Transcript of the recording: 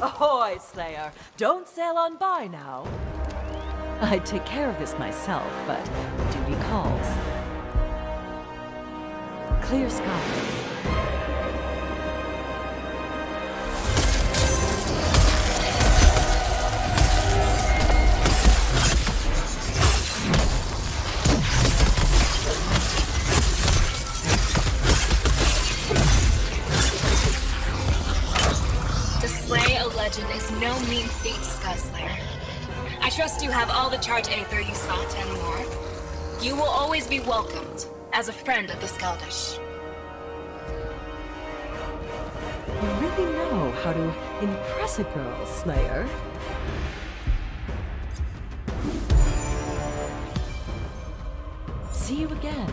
Oh, Ahoy, Slayer! Don't sail on by now. I'd take care of this myself, but duty calls. Clear skies. Legend is no mean feat, Skullslayer. I trust you have all the charge aether you sought and more. You will always be welcomed as a friend of the Skaldish. You really know how to impress a girl, Slayer. See you again.